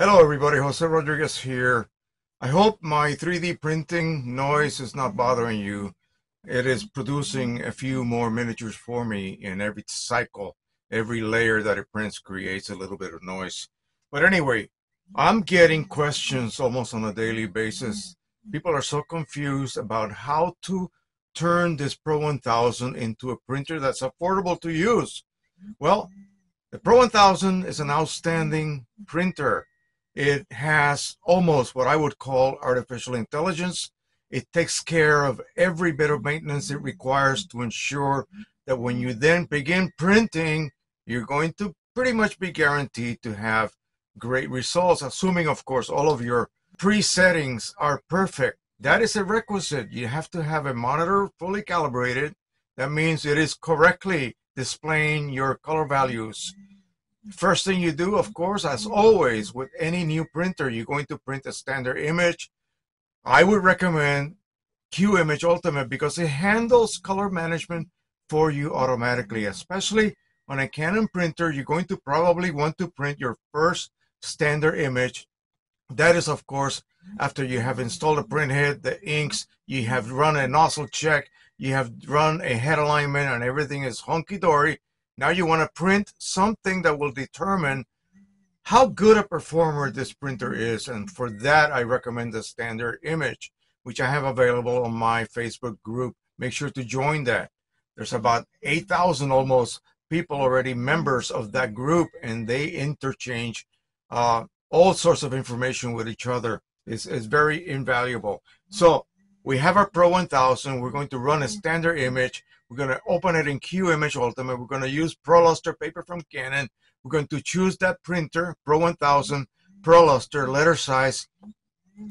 Hello everybody, Jose Rodriguez here. I hope my 3D printing noise is not bothering you. It is producing a few more miniatures for me in every cycle. Every layer that it prints creates a little bit of noise. But anyway, I'm getting questions almost on a daily basis. People are so confused about how to turn this Pro 1000 into a printer that's affordable to use. Well, the Pro 1000 is an outstanding printer it has almost what I would call artificial intelligence. It takes care of every bit of maintenance it requires to ensure that when you then begin printing, you're going to pretty much be guaranteed to have great results, assuming, of course, all of your pre-settings are perfect. That is a requisite. You have to have a monitor fully calibrated. That means it is correctly displaying your color values First thing you do, of course, as always, with any new printer, you're going to print a standard image. I would recommend QImage Ultimate because it handles color management for you automatically, especially on a Canon printer, you're going to probably want to print your first standard image. That is, of course, after you have installed the print head, the inks, you have run a nozzle check, you have run a head alignment, and everything is hunky-dory now you want to print something that will determine how good a performer this printer is. And for that, I recommend the standard image, which I have available on my Facebook group. Make sure to join that. There's about 8,000 almost people already members of that group, and they interchange uh, all sorts of information with each other. is, it's very invaluable. So we have our Pro 1000. We're going to run a standard image. We're going to open it in QImage Ultimate. We're going to use ProLuster paper from Canon. We're going to choose that printer, Pro 1000, ProLuster, letter size.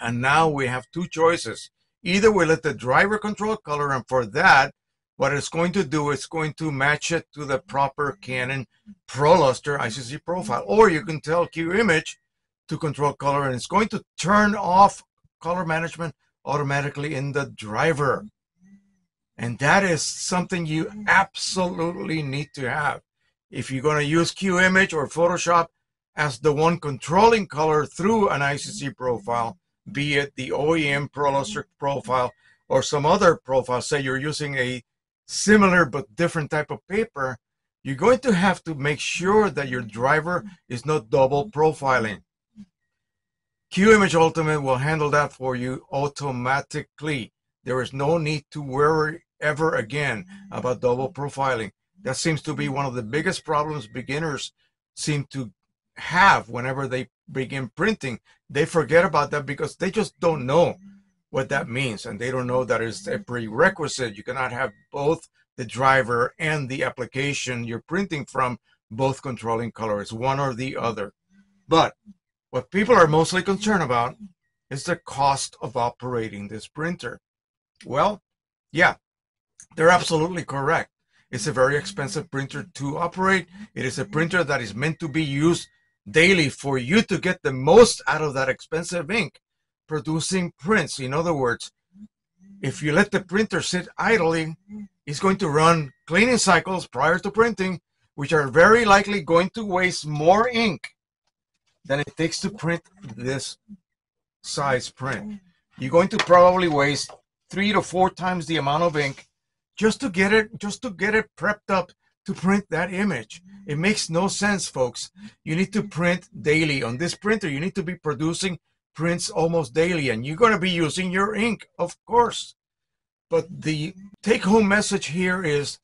And now we have two choices. Either we let the driver control color, and for that, what it's going to do is going to match it to the proper Canon ProLuster ICC profile. Or you can tell QImage to control color, and it's going to turn off color management automatically in the driver. And that is something you absolutely need to have. If you're going to use QImage or Photoshop as the one controlling color through an ICC profile, be it the OEM ProLuster profile or some other profile, say you're using a similar but different type of paper, you're going to have to make sure that your driver is not double profiling. QImage Ultimate will handle that for you automatically. There is no need to worry ever again about double profiling. That seems to be one of the biggest problems beginners seem to have whenever they begin printing. They forget about that because they just don't know what that means and they don't know that is a prerequisite. You cannot have both the driver and the application you're printing from both controlling color. It's one or the other. But what people are mostly concerned about is the cost of operating this printer. Well, yeah, they're absolutely correct. It's a very expensive printer to operate. It is a printer that is meant to be used daily for you to get the most out of that expensive ink producing prints. In other words, if you let the printer sit idly, it's going to run cleaning cycles prior to printing, which are very likely going to waste more ink than it takes to print this size print. You're going to probably waste three to four times the amount of ink just to get it just to get it prepped up to print that image. It makes no sense, folks. You need to print daily. On this printer, you need to be producing prints almost daily, and you're going to be using your ink, of course. But the take home message here is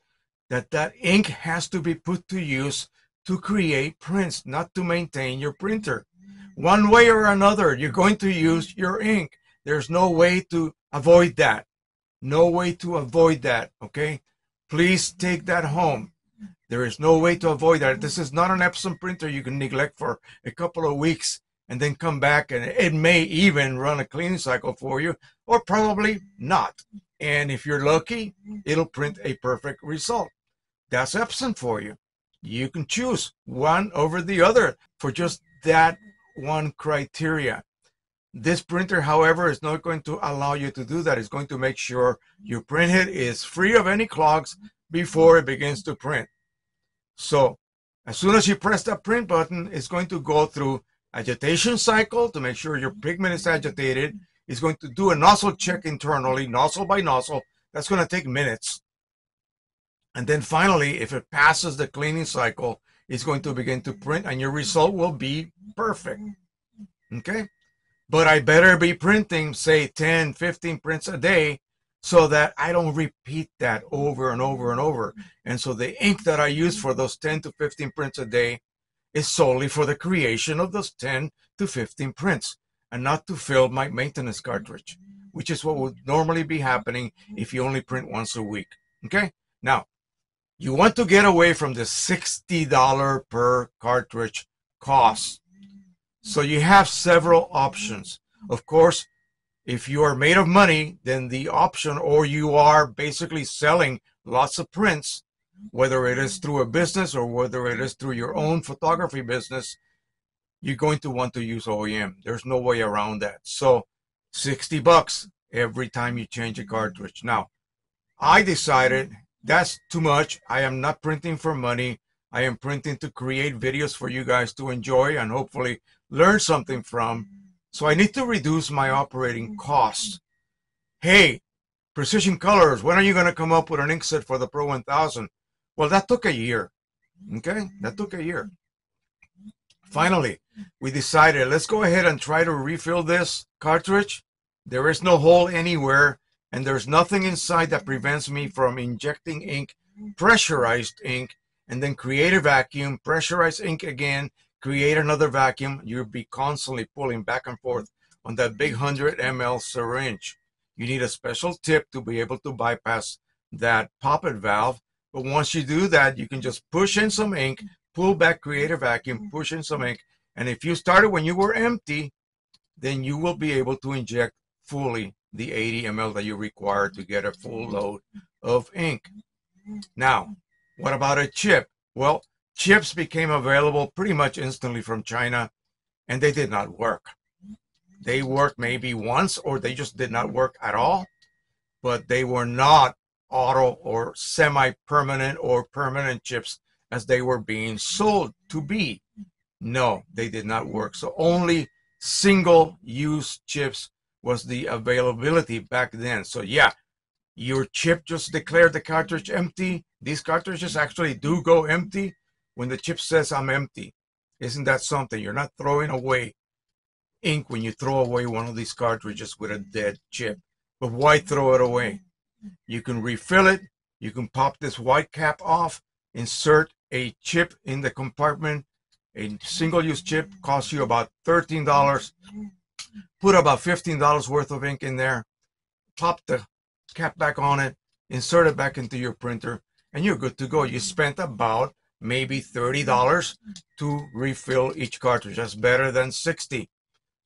that that ink has to be put to use to create prints, not to maintain your printer. One way or another, you're going to use your ink. There's no way to avoid that. No way to avoid that, okay? Please take that home. There is no way to avoid that. This is not an Epson printer you can neglect for a couple of weeks and then come back and it may even run a cleaning cycle for you or probably not. And if you're lucky, it'll print a perfect result. That's Epson for you. You can choose one over the other for just that one criteria. This printer, however, is not going to allow you to do that. It's going to make sure your printhead is free of any clogs before it begins to print. So as soon as you press that print button, it's going to go through agitation cycle to make sure your pigment is agitated. It's going to do a nozzle check internally, nozzle by nozzle. That's going to take minutes. And then finally, if it passes the cleaning cycle, it's going to begin to print and your result will be perfect. Okay? But I better be printing, say 10, 15 prints a day so that I don't repeat that over and over and over. And so the ink that I use for those 10 to 15 prints a day is solely for the creation of those 10 to 15 prints and not to fill my maintenance cartridge, which is what would normally be happening if you only print once a week. Okay? Now, you want to get away from the $60 per cartridge cost. So you have several options. Of course, if you are made of money, then the option, or you are basically selling lots of prints, whether it is through a business or whether it is through your own photography business, you're going to want to use OEM. There's no way around that. So 60 bucks every time you change a cartridge. Now, I decided that's too much. I am not printing for money. I am printing to create videos for you guys to enjoy and hopefully learn something from. So I need to reduce my operating costs. Hey, Precision Colors, when are you going to come up with an ink set for the Pro 1000? Well, that took a year. Okay, that took a year. Finally, we decided let's go ahead and try to refill this cartridge. There is no hole anywhere, and there's nothing inside that prevents me from injecting ink, pressurized ink, and then create a vacuum, pressurize ink again, create another vacuum, you'll be constantly pulling back and forth on that big 100 ml syringe. You need a special tip to be able to bypass that poppet valve. But once you do that, you can just push in some ink, pull back, create a vacuum, mm-hmm. push in some ink. And if you started when you were empty, then you will be able to inject fully the 80 ml that you require to get a full mm-hmm. load of ink. Mm-hmm. Now, what about a chip? Well, chips became available pretty much instantly from China, and they did not work. They worked maybe once, or they just did not work at all, but they were not auto or semi permanent or permanent chips as they were being sold to be. No, they did not work. So only single use chips was the availability back then. So, yeah, your chip just declared the cartridge empty. These cartridges actually do go empty when the chip says I'm empty. Isn't that something? You're not throwing away ink when you throw away one of these cartridges with a dead chip. But why throw it away? You can refill it. You can pop this white cap off, insert a chip in the compartment. A single use chip costs you about $13. Put about $15 worth of ink in there. Pop the cap back on it, insert it back into your printer, and you're good to go. You spent about maybe $30 to refill each cartridge. That's better than 60.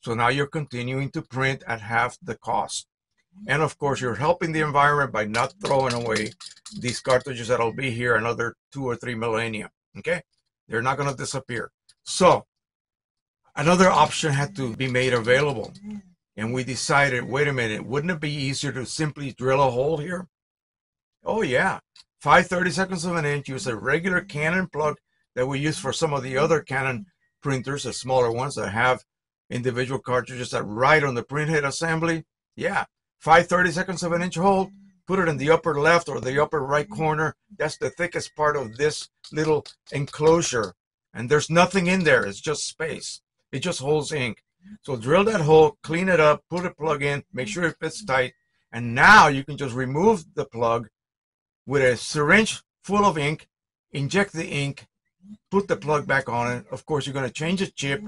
So now you're continuing to print at half the cost. And of course, you're helping the environment by not throwing away these cartridges that'll be here another two or three millennia. Okay? They're not going to disappear. So another option had to be made available. And we decided, wait a minute, wouldn't it be easier to simply drill a hole here? Oh, yeah. 5 32nds of an inch, use a regular Canon plug that we use for some of the other Canon printers, the smaller ones that have individual cartridges that ride on the printhead assembly. Yeah, 5 32nds of an inch hole, put it in the upper left or the upper right corner. That's the thickest part of this little enclosure. And there's nothing in there, it's just space. It just holds ink. So drill that hole, clean it up, put a plug in, make sure it fits tight. And now you can just remove the plug with a syringe full of ink, inject the ink, put the plug back on it. Of course, you're going to change the chip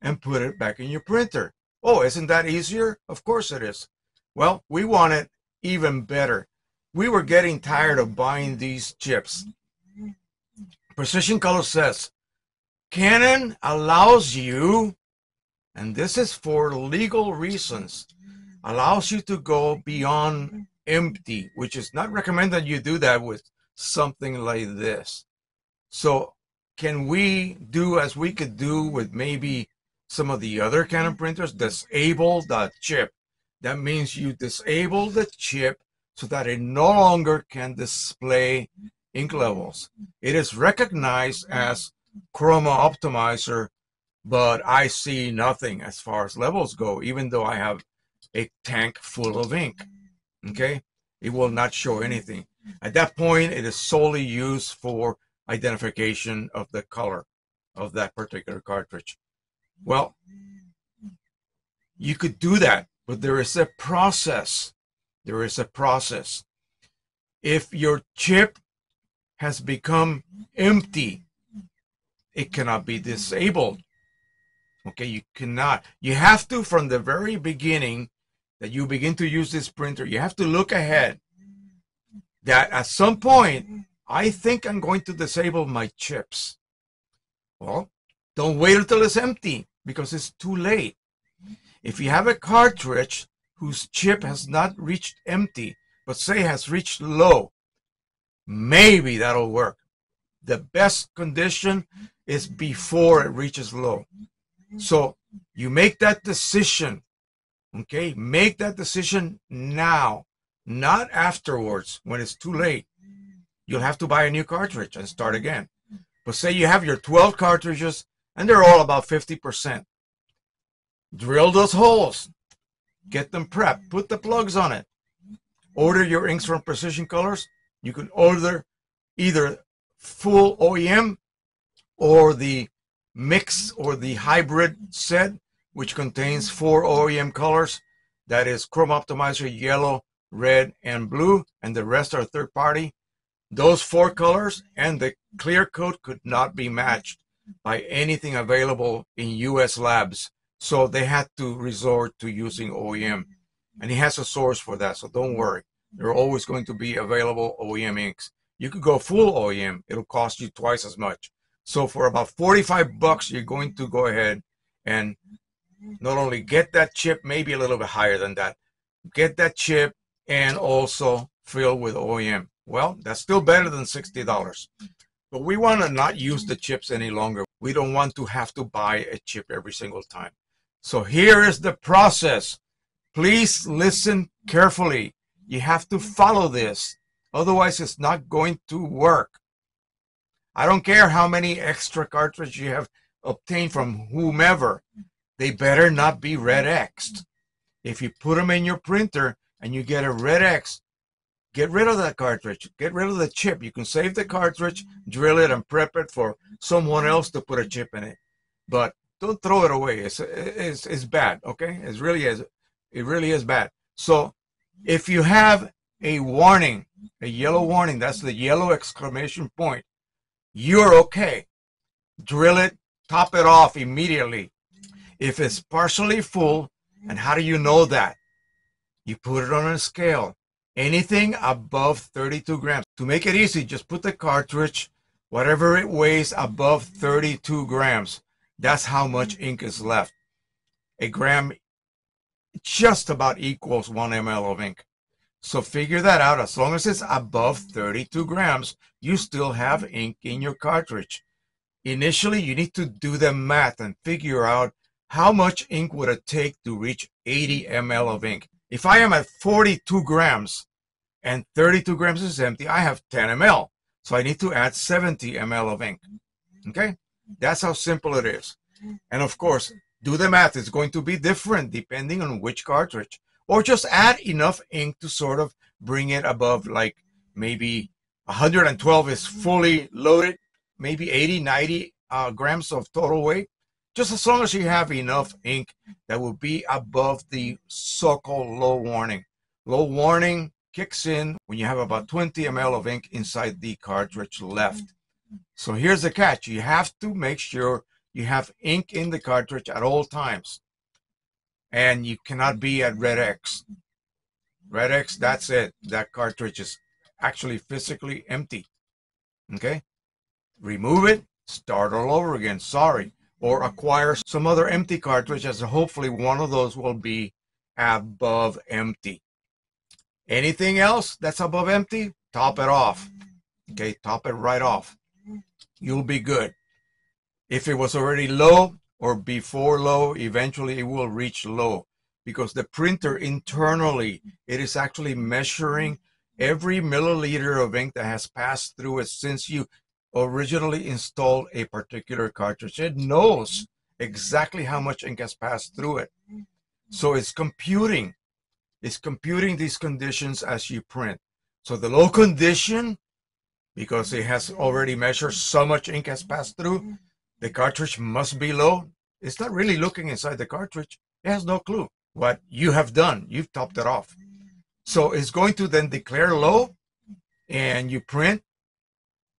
and put it back in your printer. Oh, isn't that easier? Of course it is. Well, we want it even better. We were getting tired of buying these chips. Precision Color says Canon allows you, and this is for legal reasons, allows you to go beyond empty, which is not recommended you do that with something like this. So can we do as we could do with maybe some of the other Canon printers, disable the chip. That means you disable the chip so that it no longer can display ink levels. It is recognized as Chroma Optimizer, but I see nothing as far as levels go, even though I have a tank full of ink. Okay, it will not show anything. At that point, it is solely used for identification of the color of that particular cartridge. Well, you could do that, but there is a process. There is a process. If your chip has become empty, it cannot be disabled. Okay, you cannot. You have to, from the very beginning that you begin to use this printer, you have to look ahead that at some point, I think I'm going to disable my chips. Well, don't wait until it's empty because it's too late. If you have a cartridge whose chip has not reached empty, but say has reached low, maybe that'll work. The best condition is before it reaches low. So you make that decision, okay? Make that decision now, not afterwards when it's too late. You'll have to buy a new cartridge and start again. But say you have your 12 cartridges and they're all about 50%. Drill those holes, get them prepped, put the plugs on it. Order your inks from Precision Colors. You can order either full OEM or the mix or the hybrid set, which contains four OEM colors. That is Chroma Optimizer, yellow, red, and blue, and the rest are third party. Those four colors and the clear coat could not be matched by anything available in US labs. So they had to resort to using OEM. And he has a source for that, so don't worry. There are always going to be available OEM inks. You could go full OEM, it'll cost you twice as much. So for about 45 bucks, you're going to go ahead and not only get that chip, maybe a little bit higher than that, get that chip and also fill with OEM. Well, that's still better than $60. But we want to not use the chips any longer. We don't want to have to buy a chip every single time. So here is the process. Please listen carefully. You have to follow this. Otherwise, it's not going to work. I don't care how many extra cartridges you have obtained from whomever. They better not be red Xed. If you put them in your printer and you get a red X, get rid of that cartridge. Get rid of the chip. You can save the cartridge, drill it, and prep it for someone else to put a chip in it. But don't throw it away. It's it's, it's bad. Okay, it really is. It really is bad. So if you have a warning, a yellow warning, that's the yellow exclamation point. You're okay. Drill it, top it off immediately. If it's partially full, and how do you know that? You put it on a scale anything above 32 grams. To make it easy, just put the cartridge, whatever it weighs above 32 grams. That's how much ink is left. A gram just about equals one ml of ink. So figure that out. As long as it's above 32 grams, you still have ink in your cartridge. Initially, you need to do the math and figure out how much ink would it take to reach 80 ml of ink. If I am at 42 grams and 32 grams is empty, I have 10 ml. So I need to add 70 ml of ink. Okay? That's how simple it is. And of course, do the math. It's going to be different depending on which cartridge. Or just add enough ink to sort of bring it above like maybe 112 is fully loaded, maybe 80, 90 uh, grams of total weight just as long as you have enough ink that will be above the so-called low warning. Low warning kicks in when you have about 20 ml of ink inside the cartridge left. So here's the catch. You have to make sure you have ink in the cartridge at all times. And you cannot be at red X. Red X, that's it. That cartridge is actually physically empty. Okay? Remove it, start all over again. Sorry or acquire some other empty cartridge as hopefully one of those will be above empty. Anything else that's above empty, top it off. Okay, top it right off. You'll be good. If it was already low, or before low, eventually it will reach low because the printer internally, it is actually measuring every milliliter of ink that has passed through it since you originally installed a particular cartridge. It knows exactly how much ink has passed through it. So it's computing. It's computing these conditions as you print. So the low condition, because it has already measured so much ink has passed through, the cartridge must be low. It's not really looking inside the cartridge. It has no clue what you have done. You've topped it off. So it's going to then declare low and you print.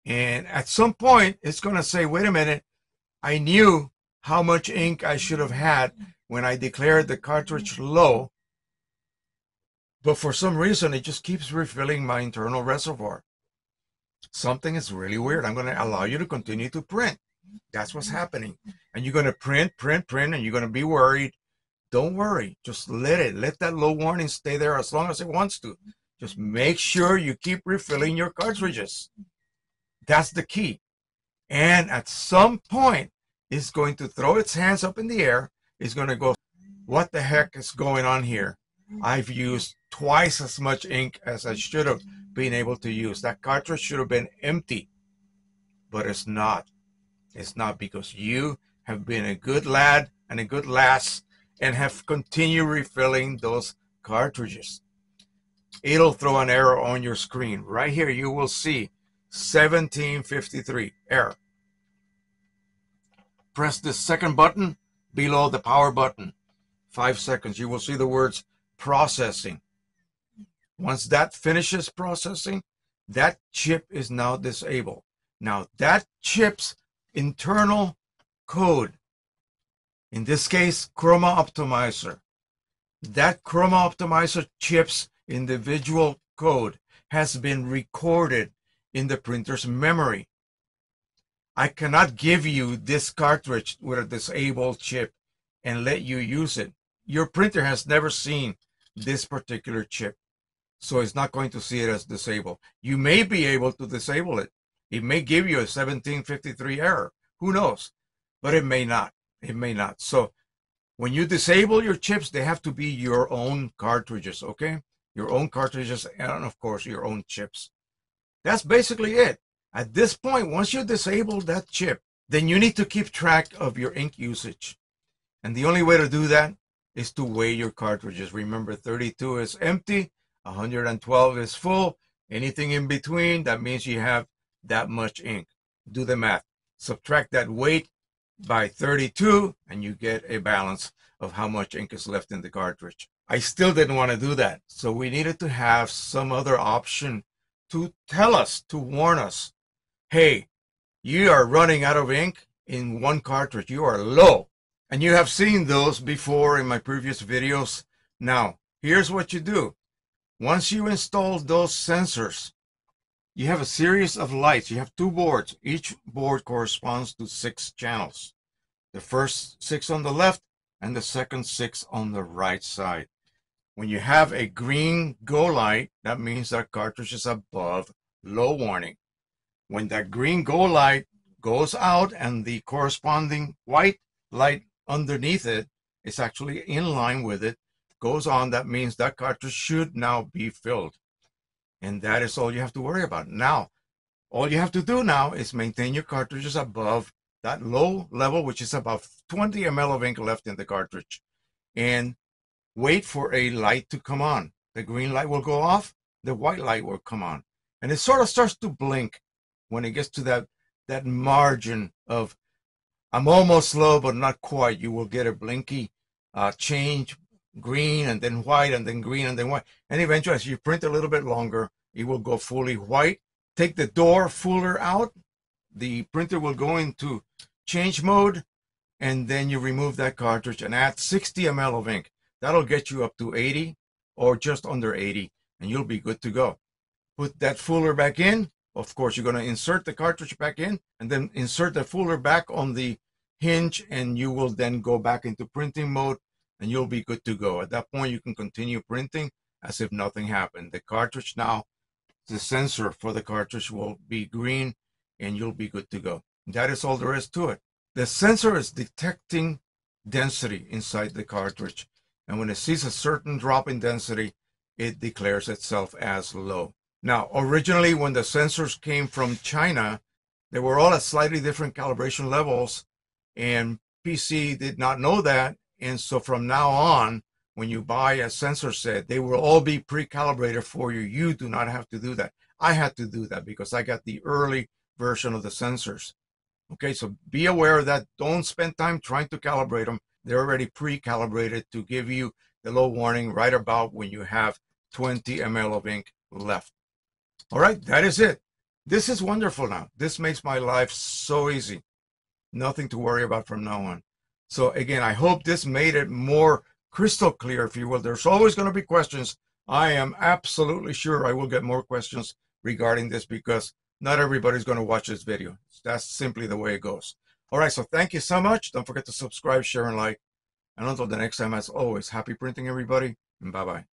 And at some point, it's going to say, wait a minute, I knew how much ink I should have had when I declared the cartridge low. But for some reason, it just keeps refilling my internal reservoir. Something is really weird. I'm going to allow you to continue to print. That's what's happening. And you're going to print, print, print, and you're going to be worried. Don't worry. Just let it. Let that low warning stay there as long as it wants to. Just make sure you keep refilling your cartridges. That's the key. And at some point, it's going to throw its hands up in the air. It's going to go, what the heck is going on here? I've used twice as much ink as I should have been able to use. That cartridge should have been empty, but it's not. It's not because you have been a good lad and a good lass and have continued refilling those cartridges. It'll throw an error on your screen. Right here, you will see 1753 error. Press the second button below the power button. Five seconds. You will see the words processing. Once that finishes processing, that chip is now disabled. Now that chip's internal code, in this case, Chroma Optimizer, that Chroma Optimizer chip's individual code has been recorded in the printer's memory. I cannot give you this cartridge with a disabled chip and let you use it. Your printer has never seen this particular chip, so it's not going to see it as disabled. You may be able to disable it. It may give you a 1753 error. Who knows? But it may not. It may not. So when you disable your chips, they have to be your own cartridges, okay? Your own cartridges and of course your own chips. That's basically it. At this point, once you disable that chip, then you need to keep track of your ink usage. And the only way to do that is to weigh your cartridges. Remember, 32 is empty, 112 is full. Anything in between, that means you have that much ink. Do the math. Subtract that weight by 32, and you get a balance of how much ink is left in the cartridge. I still didn't want to do that. So we needed to have some other option to tell us, to warn us, hey, you are running out of ink in one cartridge. You are low. And you have seen those before in my previous videos. Now, here's what you do. Once you install those sensors, you have a series of lights. You have two boards. Each board corresponds to six channels. The first six on the left and the second six on the right side. When you have a green go light, that means that cartridge is above low warning. When that green go light goes out and the corresponding white light underneath it is actually in line with it, goes on, that means that cartridge should now be filled. And that is all you have to worry about. Now, all you have to do now is maintain your cartridges above that low level, which is about 20 ml of ink left in the cartridge. And wait for a light to come on. The green light will go off, the white light will come on. And it sort of starts to blink when it gets to that, that margin of I'm almost low, but not quite. You will get a blinky uh, change, green and then white and then green and then white. And eventually, as you print a little bit longer, it will go fully white. Take the door fuller out. The printer will go into change mode. And then you remove that cartridge and add 60 ml of ink. That'll get you up to 80 or just under 80 and you'll be good to go. Put that fuller back in. Of course, you're going to insert the cartridge back in and then insert the fuller back on the hinge and you will then go back into printing mode and you'll be good to go. At that point, you can continue printing as if nothing happened. The cartridge now, the sensor for the cartridge will be green and you'll be good to go. That is all there is to it. The sensor is detecting density inside the cartridge. And when it sees a certain drop in density, it declares itself as low. Now, originally, when the sensors came from China, they were all at slightly different calibration levels, and PC did not know that. And so from now on, when you buy a sensor set, they will all be pre-calibrated for you. You do not have to do that. I had to do that because I got the early version of the sensors. Okay, so be aware of that. Don't spend time trying to calibrate them. They're already pre-calibrated to give you the low warning right about when you have 20 ml of ink left. All right, that is it. This is wonderful now. This makes my life so easy. Nothing to worry about from now on. So again, I hope this made it more crystal clear, if you will. There's always going to be questions. I am absolutely sure I will get more questions regarding this because not everybody's going to watch this video. That's simply the way it goes. All right, so thank you so much. Don't forget to subscribe, share, and like. And until the next time, as always, happy printing, everybody, and bye-bye.